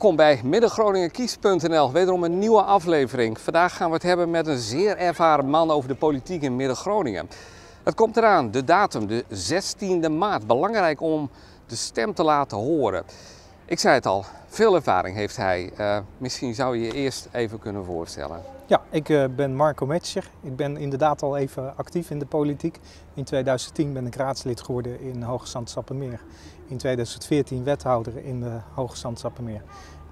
Welkom bij Midden-Groningen-Kies.nl, wederom een nieuwe aflevering. Vandaag gaan we het hebben met een zeer ervaren man over de politiek in Midden-Groningen. Het komt eraan, de datum, de 16e maart. Belangrijk om de stem te laten horen. Ik zei het al, veel ervaring heeft hij. Uh, misschien zou je je eerst even kunnen voorstellen. Ja, ik uh, ben Marco Metscher. Ik ben inderdaad al even actief in de politiek. In 2010 ben ik raadslid geworden in Hoge Sappemeer. In 2014 wethouder in de Hoge Sappemeer.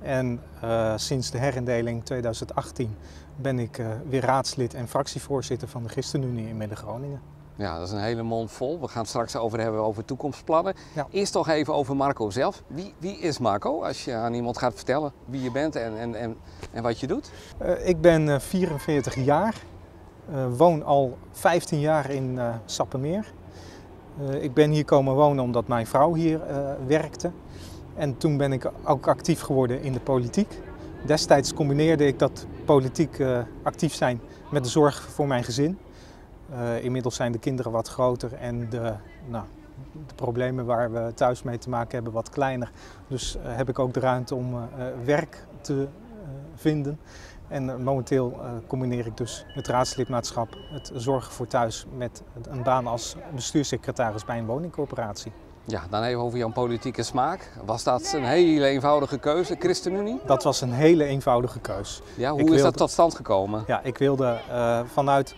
En uh, sinds de herindeling 2018 ben ik weer raadslid en fractievoorzitter van de ChristenUnie in Midden-Groningen. Ja, dat is een hele mond vol. We gaan het straks over hebben over toekomstplannen. Eerst toch even over Marco zelf. Wie, wie is Marco? Als je aan iemand gaat vertellen wie je bent en, en, en, en wat je doet. Uh, ik ben 44 eh, jaar. Woon al 15 jaar in Sappemeer. Ik ben hier komen wonen omdat mijn vrouw hier werkte. En toen ben ik ook actief geworden in de politiek. Destijds combineerde ik dat politiek actief zijn met de zorg voor mijn gezin. Inmiddels zijn de kinderen wat groter en de, nou, de, problemen waar we thuis mee te maken hebben wat kleiner. Dus heb ik ook de ruimte om werk te vinden. En momenteel combineer ik dus het raadslidmaatschap, het zorgen voor thuis met een baan als bestuurssecretaris bij een woningcorporatie. Ja, dan even over jouw politieke smaak. Was dat een hele eenvoudige keuze, ChristenUnie? Dat was een hele eenvoudige keus. Ja, hoe is dat tot stand gekomen? Ja, ik wilde vanuit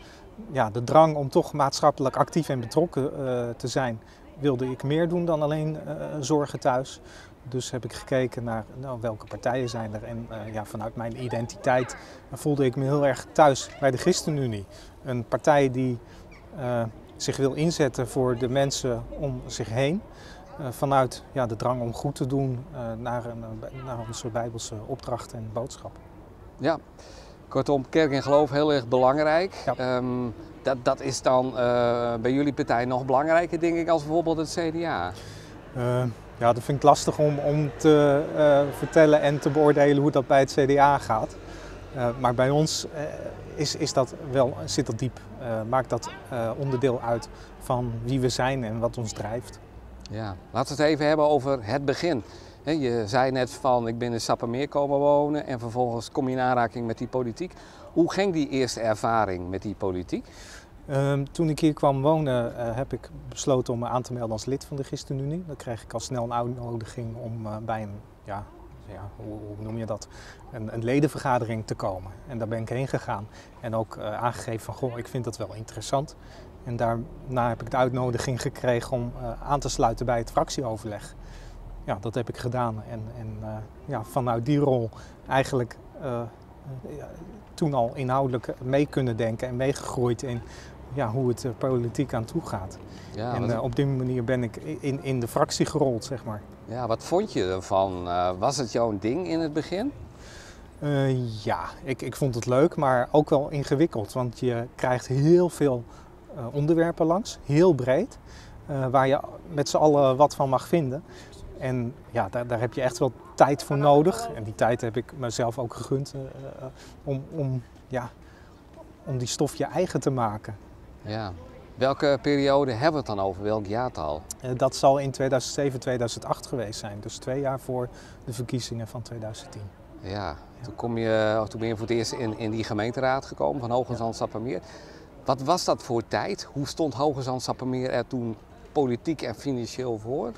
ja, de drang om toch maatschappelijk actief en betrokken uh, te zijn, wilde ik meer doen dan alleen uh, zorgen thuis. Dus heb ik gekeken naar nou, welke partijen zijn er. En uh, ja, vanuit mijn identiteit voelde ik me heel erg thuis bij de ChristenUnie. Een partij die zich wil inzetten voor de mensen om zich heen. vanuit ja, de drang om goed te doen naar, een, naar onze Bijbelse opdracht en boodschap. Ja, Kortom, kerk en geloof heel erg belangrijk. Ja. Um, dat, dat is dan bij jullie partij nog belangrijker, denk ik, als bijvoorbeeld het CDA. Uh, ja, dat vind ik lastig om, om te uh, vertellen en te beoordelen hoe dat bij het CDA gaat. maar bij ons is, is dat wel, zit dat diep. maakt dat onderdeel uit van wie we zijn en wat ons drijft. Ja, laten we het even hebben over het begin. Je zei net van ik ben in Sappemeer komen wonen en vervolgens kom je in aanraking met die politiek. Hoe ging die eerste ervaring met die politiek? Um, toen ik hier kwam wonen uh, heb ik besloten om me aan te melden als lid van de ChristenUnie. Dan kreeg ik al snel een uitnodiging om uh, bij een, ja, ja, hoe, noem je dat, een, een, ledenvergadering te komen. En daar ben ik heen gegaan en ook uh, aangegeven van goh, ik vind dat wel interessant. En daarna heb ik de uitnodiging gekregen om aan te sluiten bij het fractieoverleg ja, dat heb ik gedaan. En, en ja, vanuit die rol eigenlijk toen al inhoudelijk mee kunnen denken en meegegroeid in ja, hoe het politiek aan toe gaat. Ja, en uh, op die manier ben ik in, in de fractie gerold, zeg maar. Ja, wat vond je ervan? was het jouw ding in het begin? ja, ik, ik vond het leuk, maar ook wel ingewikkeld. Want je krijgt heel veel onderwerpen langs, heel breed. waar je met z'n allen wat van mag vinden. En ja, daar, daar, heb je echt wel tijd voor nodig. En die tijd heb ik mezelf ook gegund om, om, ja, om die stof je eigen te maken. Ja. Welke periode hebben we het dan over? Welk jaartal? Uh, dat zal in 2007, 2008 geweest zijn. Dus twee jaar voor de verkiezingen van 2010. Ja, ja. Toen, kom je, toen ben je voor het eerst in, in die gemeenteraad gekomen van Hoge Sappemeer. Wat was dat voor tijd? Hoe stond Hoge Sappemeer er toen politiek en financieel voor?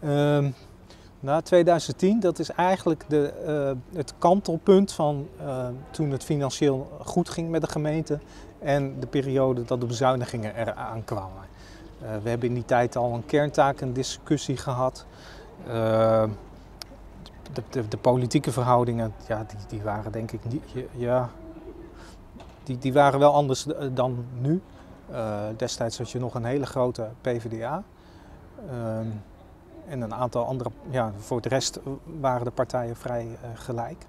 Uh, nou, 2010, dat is eigenlijk de, uh, het kantelpunt van uh, toen het financieel goed ging met de gemeente en de periode dat de bezuinigingen eraan kwamen. Uh, we hebben in die tijd al een kerntaak, een discussie gehad. De, de, de, politieke verhoudingen, ja, die, die waren denk ik niet, ja, die, die waren wel anders dan nu. destijds had je nog een hele grote PvdA. Ehm, en een aantal andere, ja, voor de rest waren de partijen vrij uh, gelijk.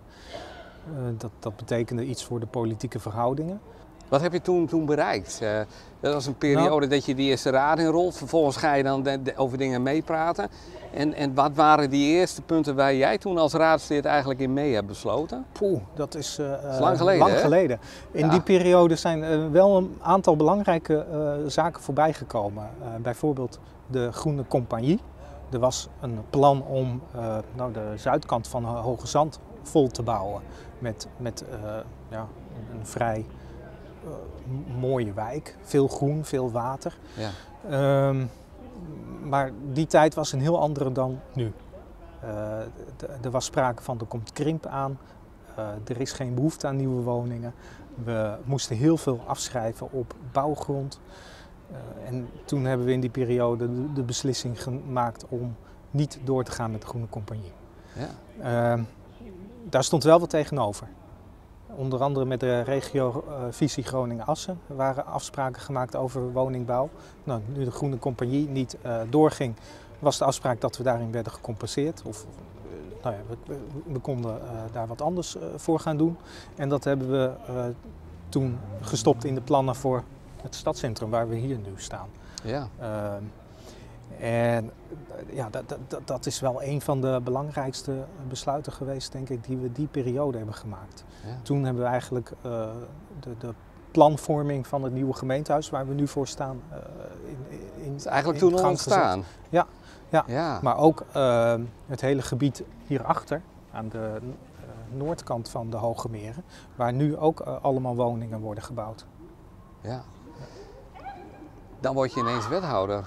Uh, dat, dat betekende iets voor de politieke verhoudingen. Wat heb je toen, toen bereikt? Uh, dat was een periode nou, dat je die eerste raad inrolt. Vervolgens ga je dan de, de, over dingen meepraten. En, en wat waren die eerste punten waar jij toen als raadslid eigenlijk in mee hebt besloten? Poeh, dat is, is lang geleden. Lang geleden. In ja. die periode zijn wel een aantal belangrijke zaken voorbijgekomen. bijvoorbeeld de Groene Compagnie. Er was een plan om uh, nou, de zuidkant van Hoge Zand vol te bouwen. Met, met uh, ja, een vrij uh, mooie wijk. Veel groen, veel water. Ja. Um, maar die tijd was een heel andere dan nu. er was sprake van er komt krimp aan. er is geen behoefte aan nieuwe woningen. We moesten heel veel afschrijven op bouwgrond. Uh, en toen hebben we in die periode de, de, beslissing gemaakt om niet door te gaan met de Groene Compagnie. Ja. Uh, daar stond wel wat tegenover. Onder andere met de regio uh, Visie Groningen-Assen waren afspraken gemaakt over woningbouw. Nou, nu de Groene Compagnie niet uh, doorging, was de afspraak dat we daarin werden gecompenseerd. Of, nou ja, we, we konden daar wat anders voor gaan doen. En dat hebben we toen gestopt in de plannen voor het stadscentrum waar we hier nu staan. Ja. Ehm, en ja, dat, dat, dat is wel een van de belangrijkste besluiten geweest, denk ik, die we die periode hebben gemaakt. Toen hebben we eigenlijk uh, de, de, planvorming van het nieuwe gemeentehuis, waar we nu voor staan, uh, in, in, is eigenlijk toen al ontstaan. Ja, ja, ja, maar ook uh, het hele gebied hierachter, aan de noordkant van de Hoge Meren, waar nu ook allemaal woningen worden gebouwd. Ja. Dan word je ineens wethouder.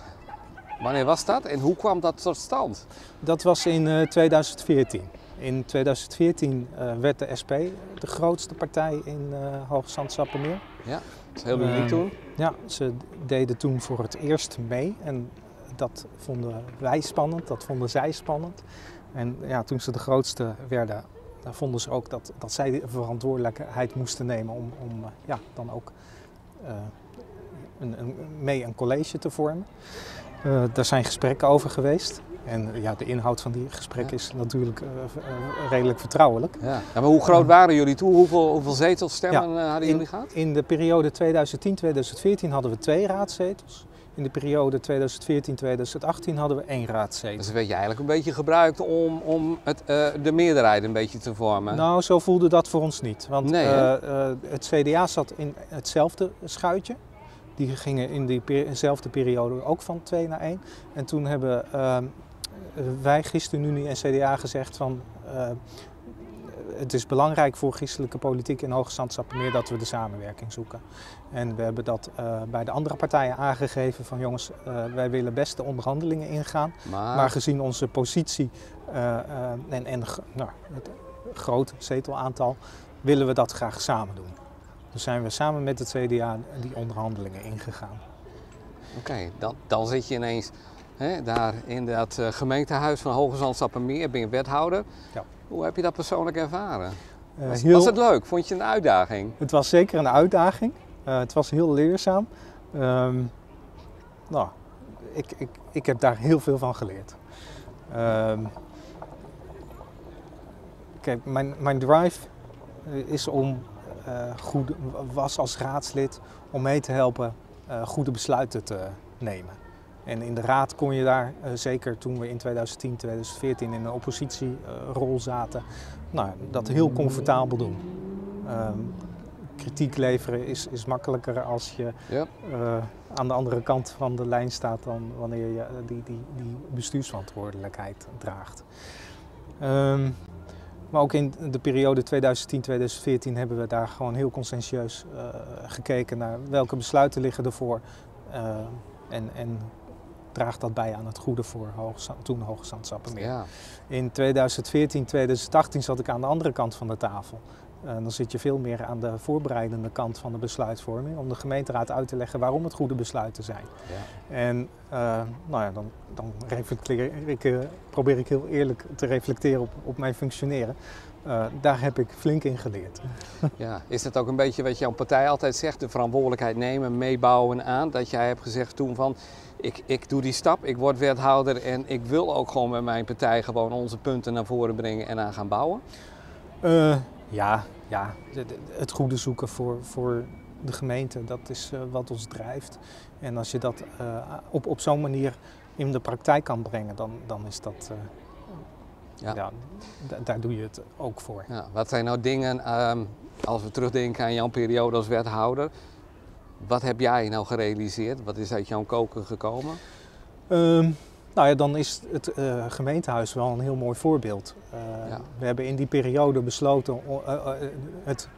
Wanneer was dat en hoe kwam dat tot stand? Dat was in uh, 2014. In 2014 uh, werd de SP de grootste partij in uh, Hoogzand-Sappemeer. Ja, dat is heel uniek ehm, toen. Ja, ze deden toen voor het eerst mee en dat vonden wij spannend, dat vonden zij spannend. En ja, toen ze de grootste werden, dan vonden ze ook dat, dat zij de verantwoordelijkheid moesten nemen om, om eh, ja, dan ook een, een, mee een college te vormen. Uh, daar zijn gesprekken over geweest. En ja, de inhoud van die gesprekken is natuurlijk uh, uh, redelijk vertrouwelijk. Ja. ja. maar hoe groot waren jullie toen? Hoeveel, hoeveel zetels stemmen ja, hadden jullie gehad? In de periode 2010-2014 hadden we twee raadzetels. In de periode 2014-2018 hadden we één raadzetel. Dus werd je eigenlijk een beetje gebruikt om, om het, uh, de meerderheid een beetje te vormen? Nou, zo voelde dat voor ons niet. Want nee, het CDA zat in hetzelfde schuitje. Die gingen in diezelfde periode ook van 2 naar 1. En toen hebben uh, wij, ChristenUnie en CDA gezegd van... Uh, het is belangrijk voor christelijke politiek in Hoge meer dat we de samenwerking zoeken. En we hebben dat uh, bij de andere partijen aangegeven van jongens, uh, wij willen best de onderhandelingen ingaan. Maar, maar gezien onze positie uh, en, en nou, het grote zetelaantal willen we dat graag samen doen. Dus zijn we samen met het CDA die onderhandelingen ingegaan. Oké, dan, dan zit je ineens hè, daar in dat uh, gemeentehuis van Hoge Zandstappenmeer, ben je wethouder. Ja. Hoe heb je dat persoonlijk ervaren? Uh, was, heel... was, het leuk? Vond je het een uitdaging? Het was zeker een uitdaging. Uh, het was heel leerzaam. Um, nou, ik, ik, ik heb daar heel veel van geleerd. Um, kijk, mijn, mijn drive is om goed, was als raadslid om mee te helpen uh, goede besluiten te nemen. En in de raad kon je daar, uh, zeker toen we in 2010, 2014 in een oppositierol zaten, nou, dat heel comfortabel doen. Um, kritiek leveren is, is makkelijker als je ja. aan de andere kant van de lijn staat dan wanneer je die, die, die bestuursverantwoordelijkheid draagt. Um, maar ook in de periode 2010-2014 hebben we daar gewoon heel conscientieus uh, gekeken naar welke besluiten liggen ervoor. Uh, en, en draagt dat bij aan het goede voor Hoge, toen Hoge Zandsappenmeer. Ja. In 2014, 2018 zat ik aan de andere kant van de tafel. Uh, dan zit je veel meer aan de voorbereidende kant van de besluitvorming om de gemeenteraad uit te leggen waarom het goede besluiten zijn. Ja. En uh, nou ja, dan, dan reflecteer ik, uh, probeer ik heel eerlijk te reflecteren op, op mijn functioneren. daar heb ik flink in geleerd. Ja, is dat ook een beetje wat jouw partij altijd zegt, de verantwoordelijkheid nemen, meebouwen aan? Dat jij hebt gezegd toen van, ik, ik doe die stap, ik word wethouder en ik wil ook gewoon met mijn partij gewoon onze punten naar voren brengen en aan gaan bouwen? Ja, ja het goede zoeken voor, voor de gemeente, dat is uh, wat ons drijft. En als je dat uh, op, op zo'n manier in de praktijk kan brengen, dan, dan is dat. Uh, ja. ja daar doe je het ook voor. Ja, wat zijn nou dingen, um, als we terugdenken aan jouw periode als wethouder, wat heb jij nou gerealiseerd? Wat is uit jouw koken gekomen? Um, Nou ja, dan is het uh, gemeentehuis wel een heel mooi voorbeeld. Uh, ja. We hebben in die periode besloten uh, het,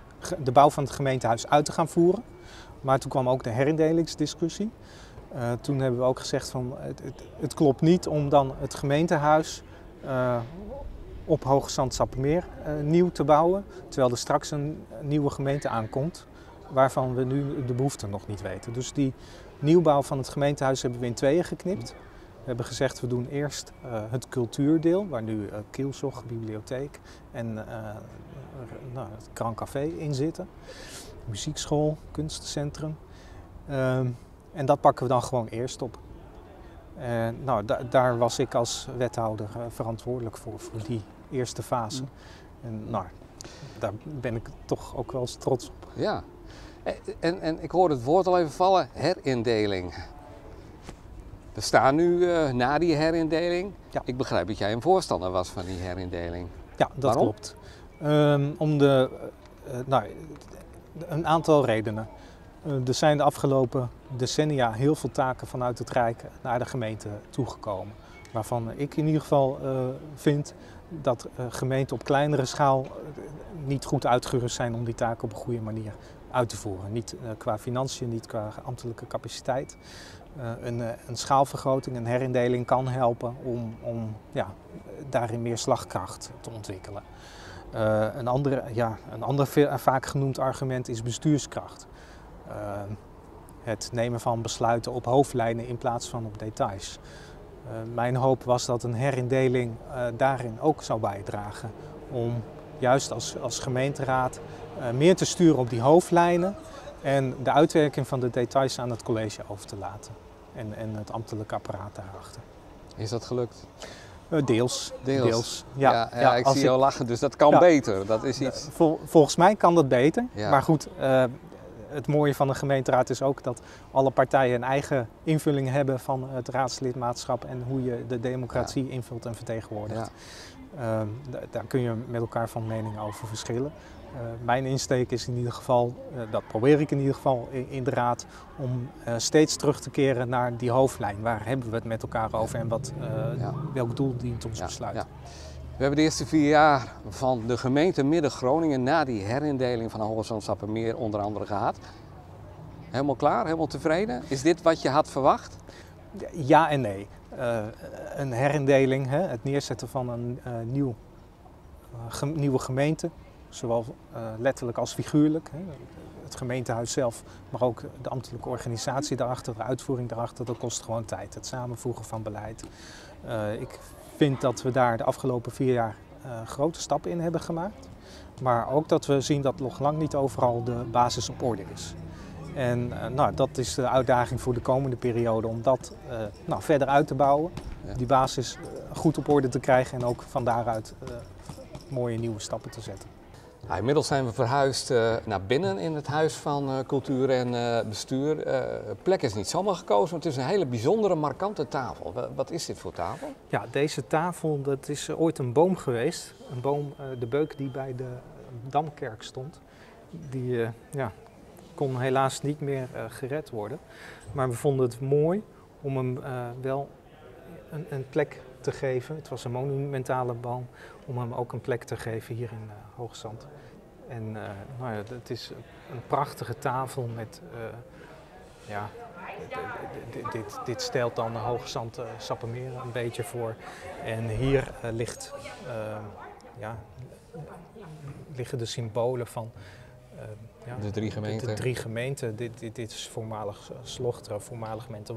de bouw van het gemeentehuis uit te gaan voeren. Maar toen kwam ook de herindelingsdiscussie. toen hebben we ook gezegd van het, het, het, klopt niet om dan het gemeentehuis op Hoogzand Sappemeer nieuw te bouwen. Terwijl er straks een nieuwe gemeente aankomt waarvan we nu de behoefte nog niet weten. Dus die nieuwbouw van het gemeentehuis hebben we in tweeën geknipt. We hebben gezegd we doen eerst uh, het cultuurdeel, waar nu uh, Kielzog, bibliotheek en uh, nou, het Grand Café in zitten. Muziekschool, kunstencentrum. Ehm, en dat pakken we dan gewoon eerst op. En, nou, da daar was ik als wethouder verantwoordelijk voor, voor die eerste fase. Mm. En nou, daar ben ik toch ook wel eens trots op. Ja, en, en ik hoorde het woord al even vallen, herindeling. We staan nu uh, na die herindeling. Ja. Ik begrijp dat jij een voorstander was van die herindeling. Ja, dat Waarom? klopt. Um, om de, uh, nou, een aantal redenen. Uh, er zijn de afgelopen decennia heel veel taken vanuit het Rijk naar de gemeente toegekomen. Waarvan ik in ieder geval vind dat gemeenten op kleinere schaal niet goed uitgerust zijn om die taken op een goede manier uit te voeren. Niet qua financiën, niet qua ambtelijke capaciteit. Eh, een, eh, een, schaalvergroting, een herindeling kan helpen om, om ja, daarin meer slagkracht te ontwikkelen. Uh, een, andere, ja, een ander vaak genoemd argument is bestuurskracht. Het nemen van besluiten op hoofdlijnen in plaats van op details. Mijn hoop was dat een herindeling daarin ook zou bijdragen om juist als, als gemeenteraad meer te sturen op die hoofdlijnen en de uitwerking van de details aan het college over te laten en, en het ambtelijke apparaat daarachter. Is dat gelukt? Uh, deels. Deels. Ja, ja, ja, ja ik zie jou lachen, dus dat kan beter. Dat is iets... Vol, volgens mij kan dat beter. Maar goed, uh, het mooie van de gemeenteraad is ook dat alle partijen een eigen invulling hebben van het raadslidmaatschap en hoe je de democratie invult en vertegenwoordigt. Uh, daar kun je met elkaar van mening over verschillen. Uh, mijn insteek is in ieder geval, uh, dat probeer ik in ieder geval in, in de raad, om uh, steeds terug te keren naar die hoofdlijn. Waar hebben we het met elkaar over en wat, ja. welk doel dient ons besluit? Ja. We hebben de eerste vier jaar van de gemeente Midden-Groningen na die herindeling van Hoogezand-Sappemeer onder andere gehad. Helemaal klaar, helemaal tevreden? Is dit wat je had verwacht? Ja en nee. een herindeling, hè, het neerzetten van een nieuw, nieuwe gemeente, zowel uh, letterlijk als figuurlijk. Hè. Het gemeentehuis zelf, maar ook de ambtelijke organisatie daarachter, de uitvoering daarachter, dat kost gewoon tijd. Het samenvoegen van beleid. Uh, ik vind dat we daar de afgelopen vier jaar uh, grote stappen in hebben gemaakt. Maar ook dat we zien dat nog lang niet overal de basis op orde is. En nou, dat is de uitdaging voor de komende periode om dat nou, verder uit te bouwen. Ja. Die basis goed op orde te krijgen en ook van daaruit mooie nieuwe stappen te zetten. Nou, inmiddels zijn we verhuisd uh, naar binnen in het Huis van uh, Cultuur en uh, Bestuur. De plek is niet zomaar gekozen, maar het is een hele bijzondere, markante tafel. Wat is dit voor tafel? Ja, deze tafel dat is ooit een boom geweest. Een boom, de beuk die bij de Damkerk stond. Die ja, kon helaas niet meer gered worden. Maar we vonden het mooi om hem wel een, een plek te geven. Het was een monumentale boom om hem ook een plek te geven hier in uh, Hoogzand. En uh, nou ja, het is een prachtige tafel met, uh, ja, dit, dit, dit, stelt dan de Hoogzand uh, Sappemeer een beetje voor. En hier ligt, ja, liggen de symbolen van ja, de drie gemeenten. De, de drie gemeenten. Dit, dit, dit is voormalig Slochteren, voormalig Mente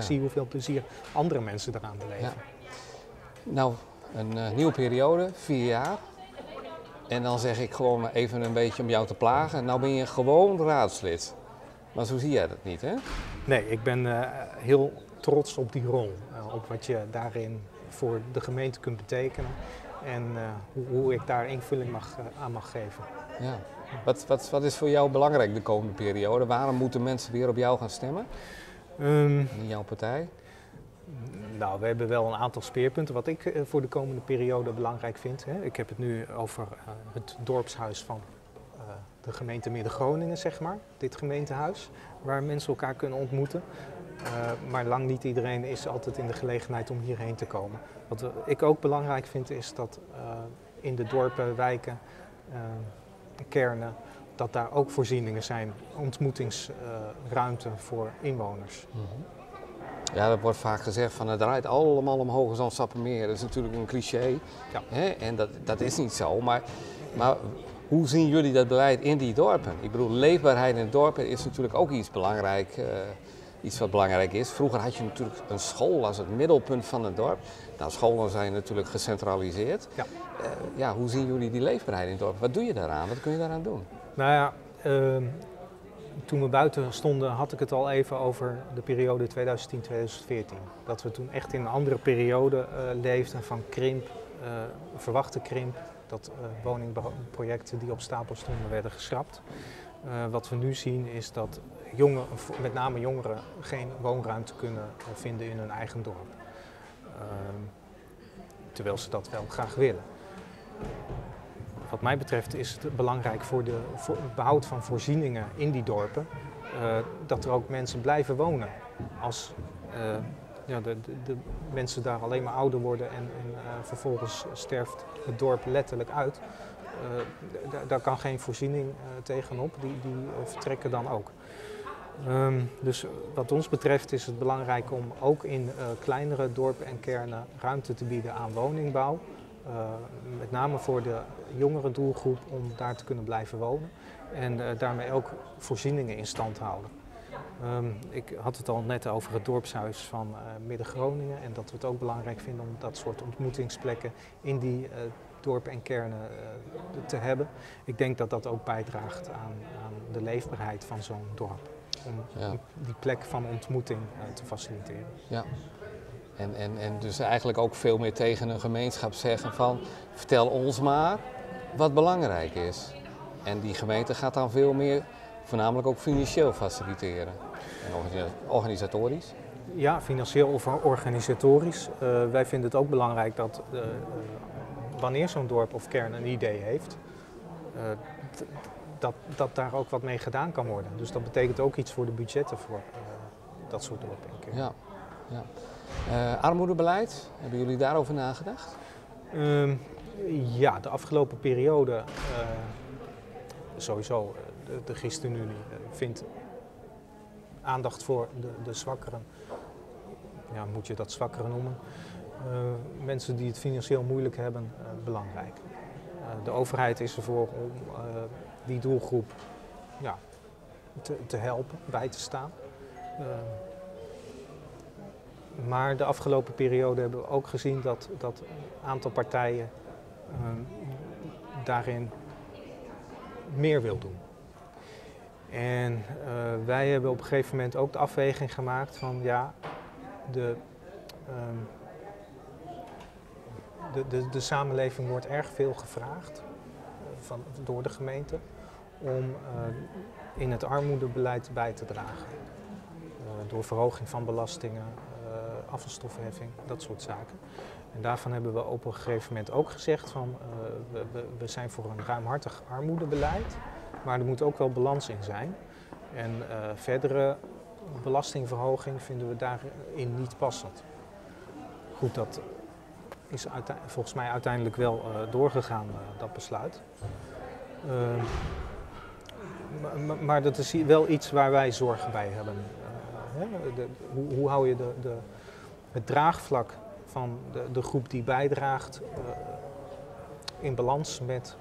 Ik zie hoeveel plezier andere mensen eraan beleven. Nou, een uh, nieuwe periode, vier jaar. En dan zeg ik gewoon even een beetje om jou te plagen. Nou ben je gewoon raadslid. Maar zo zie jij dat niet, hè? Nee, ik ben uh, heel trots op die rol. Uh, op wat je daarin voor de gemeente kunt betekenen. En hoe, hoe, ik daar invulling mag, aan mag geven. Ja. Wat, wat, wat is voor jou belangrijk de komende periode? Waarom moeten mensen weer op jou gaan stemmen? Um, in jouw partij? Nou, we hebben wel een aantal speerpunten wat ik voor de komende periode belangrijk vind. Hè. Ik heb het nu over uh, het dorpshuis van uh, de gemeente Midden-Groningen, zeg maar. Dit gemeentehuis, waar mensen elkaar kunnen ontmoeten. Uh, maar lang niet iedereen is altijd in de gelegenheid om hierheen te komen. Wat ik ook belangrijk vind is dat in de dorpen, wijken, kernen, dat daar ook voorzieningen zijn, ontmoetingsruimte voor inwoners. Mm -hmm. Ja, dat wordt vaak gezegd van het draait allemaal om Hoge Zandstappenmeer. Dat is natuurlijk een cliché. Ja. Hè? En dat, dat is niet zo. Maar, maar hoe zien jullie dat beleid in die dorpen? Ik bedoel, leefbaarheid in dorpen is natuurlijk ook iets belangrijk. Uh, iets wat belangrijk is. Vroeger had je natuurlijk een school als het middelpunt van het dorp. Nou, scholen zijn natuurlijk gecentraliseerd. Ja. Uh, ja, hoe zien jullie die leefbaarheid in het dorp? Wat doe je daaraan? Wat kun je daaraan doen? Nou ja, uh, toen we buiten stonden had ik het al even over de periode 2010-2014. Dat we toen echt in een andere periode uh, leefden van krimp, uh, verwachte krimp. Dat uh, woningprojecten die op stapel stonden werden geschrapt. wat we nu zien is dat met name jongeren geen woonruimte kunnen vinden in hun eigen dorp. Ehm, terwijl ze dat wel graag willen wat mij betreft is het belangrijk voor, de, het behoud van voorzieningen in die dorpen uh, dat er ook mensen blijven wonen. Als uh, ja, de, de, mensen daar alleen maar ouder worden en, en uh, vervolgens sterft het dorp letterlijk uit, daar kan geen voorziening tegenop, die, die vertrekken dan ook. Um, dus wat ons betreft is het belangrijk om ook in kleinere dorpen en kernen ruimte te bieden aan woningbouw. Uh, met name voor de jongere doelgroep om daar te kunnen blijven wonen en uh, daarmee ook voorzieningen in stand houden. Um, ik had het al net over het dorpshuis van uh, Midden-Groningen en dat we het ook belangrijk vinden om dat soort ontmoetingsplekken in die dorpen en kernen te hebben. Ik denk dat dat ook bijdraagt aan, aan de leefbaarheid van zo'n dorp. Om, ja. om, die plek van ontmoeting te faciliteren. Ja. En, en, en dus eigenlijk ook veel meer tegen een gemeenschap zeggen van vertel ons maar wat belangrijk is. En die gemeente gaat dan veel meer, voornamelijk ook financieel faciliteren en organisatorisch. Ja, financieel of organisatorisch. Uh, wij vinden het ook belangrijk dat uh, wanneer zo'n dorp of kern een idee heeft, uh, dat, dat daar ook wat mee gedaan kan worden. Dus dat betekent ook iets voor de budgetten voor dat soort dorpen. Ja, ja. Uh, armoedebeleid, hebben jullie daarover nagedacht? Um, ja, de afgelopen periode uh, sowieso. De, de ChristenUnie vindt aandacht voor de, de zwakkeren. Ja, moet je dat zwakkeren noemen? Mensen die het financieel moeilijk hebben, belangrijk. de overheid is ervoor om die doelgroep ja, te, te helpen, bij te staan. Ehm, maar de afgelopen periode hebben we ook gezien dat, dat een aantal partijen uh, daarin meer wil doen. En uh, wij hebben op een gegeven moment ook de afweging gemaakt van ja, de, um, de, de, samenleving wordt erg veel gevraagd uh, van, door de gemeente om in het armoedebeleid bij te dragen. door verhoging van belastingen, afvalstoffenheffing, dat soort zaken. En daarvan hebben we op een gegeven moment ook gezegd van uh, we, we, zijn voor een ruimhartig armoedebeleid, maar er moet ook wel balans in zijn. En uh, verdere belastingverhoging vinden we daarin niet passend. Goed, dat is volgens mij uiteindelijk wel uh, doorgegaan, dat besluit. Maar, maar, dat is wel iets waar wij zorgen bij hebben. De, hoe, hoe, hou je de, de het draagvlak van de, de groep die bijdraagt uh, in balans met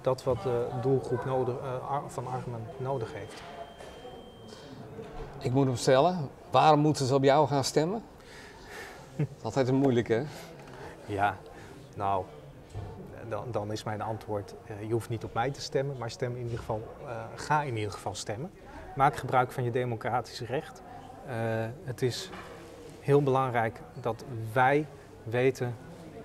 dat wat de doelgroep nodig, uh, van armen nodig heeft. Ik moet hem stellen. Waarom moeten ze op jou gaan stemmen? Dat is altijd een moeilijke. hè? Ja, nou, dan, dan is mijn antwoord, eh, je hoeft niet op mij te stemmen, maar stem in ieder geval, eh, ga in ieder geval stemmen. Maak gebruik van je democratische recht. Eh, het is heel belangrijk dat wij weten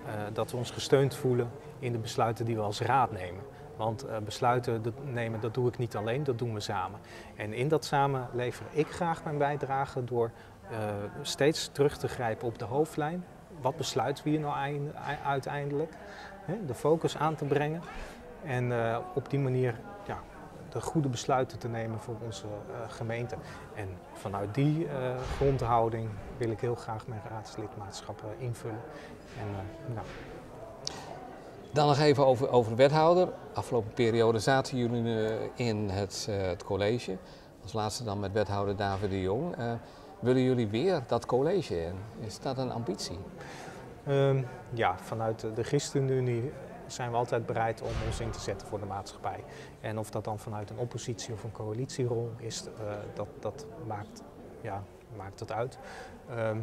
eh, dat we ons gesteund voelen in de besluiten die we als raad nemen. Want eh, besluiten nemen, dat doe ik niet alleen, dat doen we samen. En in dat samen lever ik graag mijn bijdrage door eh, steeds terug te grijpen op de hoofdlijn. Wat besluiten we hier nou eind- uiteindelijk? De focus aan te brengen. En op die manier ja, de goede besluiten te nemen voor onze eh, gemeente. En vanuit die eh, grondhouding wil ik heel graag mijn raadslidmaatschap eh, invullen. En, nou, Dan nog even over, over wethouder. Afgelopen periode zaten jullie in het, het college. Als laatste dan met wethouder David de Jong. Eh, willen jullie weer dat college in? Is dat een ambitie? Ehm, ja, vanuit de- de ChristenUnie zijn we altijd bereid om ons in te zetten voor de maatschappij. En of dat dan vanuit een oppositie of een coalitierol is, eh, dat, dat maakt, ja, maakt het uit. Ehm,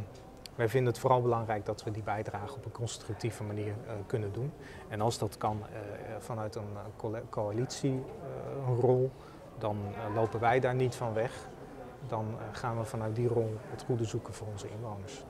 wij vinden het vooral belangrijk dat we die bijdrage op een constructieve manier eh, kunnen doen. En als dat kan eh, vanuit een coalitierol, dan lopen wij daar niet van weg. Dan gaan we vanuit die rol het goede zoeken voor onze inwoners.